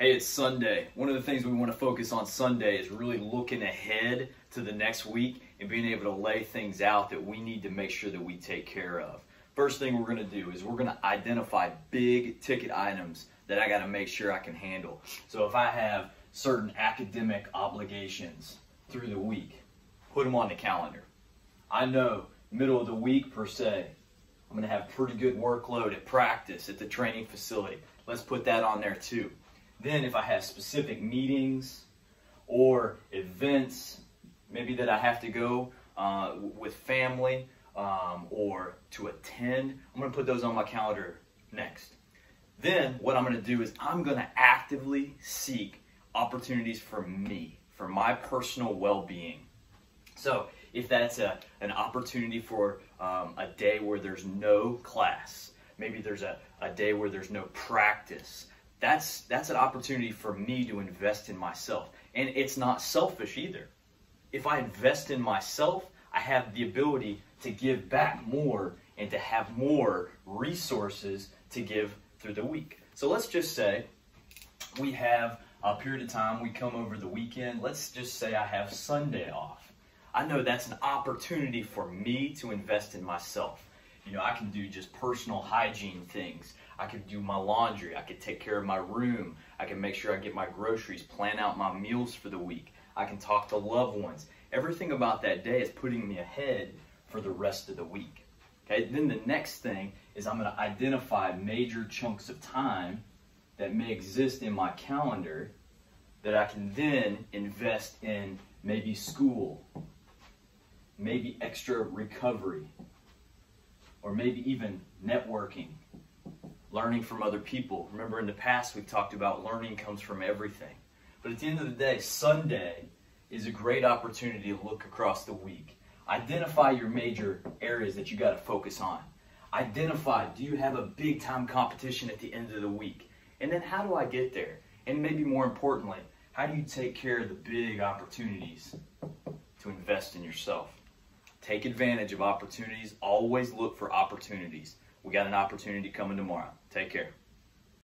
Hey, it's Sunday. One of the things we want to focus on Sunday is really looking ahead to the next week and being able to lay things out that we need to make sure that we take care of. First thing we're going to do is we're going to identify big ticket items that I got to make sure I can handle. So if I have certain academic obligations through the week, put them on the calendar. I know middle of the week per se, I'm going to have pretty good workload at practice at the training facility. Let's put that on there too. Then if I have specific meetings or events, maybe that I have to go uh, with family um, or to attend, I'm going to put those on my calendar next. Then what I'm going to do is I'm going to actively seek opportunities for me, for my personal well-being. So if that's a, an opportunity for um, a day where there's no class, maybe there's a, a day where there's no practice, that's that's an opportunity for me to invest in myself. And it's not selfish either. If i invest in myself i have the ability to give back more and to have more resources to give through the week. So let's just say we have a period of time we come over the weekend. Let's just say i have sunday off. I know that's an opportunity for me to invest in myself you know i can do just personal hygiene things I could do my laundry. I could take care of my room. I can make sure I get my groceries, plan out my meals for the week. I can talk to loved ones. Everything about that day is putting me ahead for the rest of the week. Okay, then the next thing is I'm going to identify major chunks of time that may exist in my calendar that I can then invest in maybe school, maybe extra recovery, or maybe even networking learning from other people. Remember in the past we talked about learning comes from everything. But at the end of the day, Sunday is a great opportunity to look across the week. Identify your major areas that you got to focus on. Identify, do you have a big time competition at the end of the week? And then how do I get there? And maybe more importantly, how do you take care of the big opportunities to invest in yourself? Take advantage of opportunities. Always look for opportunities. We got an opportunity coming tomorrow. Take care.